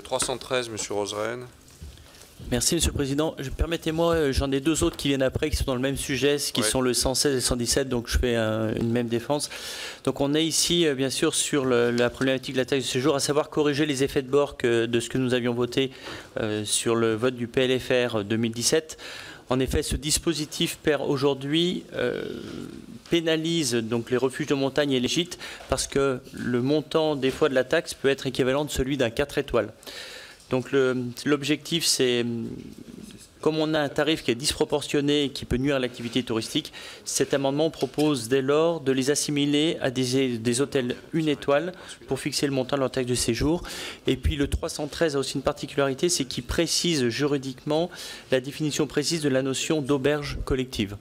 Le 313, Monsieur Roseren. Merci, Monsieur le Président. Je- Permettez-moi, euh, j'en ai deux autres qui viennent après, qui sont dans le même sujet, ce qui Ouais. sont le 116 et 117, donc je fais un- une même défense. Donc on est ici, euh, bien sûr, sur le- la problématique de la taxe de séjour, à savoir corriger les effets de bord que- de ce que nous avions voté euh, sur le vote du PLFR 2017. En effet, ce dispositif perd aujourd'hui euh, pénalise donc les refuges de montagne et les gîtes parce que le montant des fois de la taxe peut être équivalent de celui d'un 4 étoiles. Donc l'objectif, c'est, comme on a un tarif qui est disproportionné et qui peut nuire à l'activité touristique, cet amendement propose dès lors de les assimiler à des, des hôtels une étoile pour fixer le montant de leur taxe de séjour. Et puis le 313 a aussi une particularité, c'est qu'il précise juridiquement la définition précise de la notion d'auberge collective.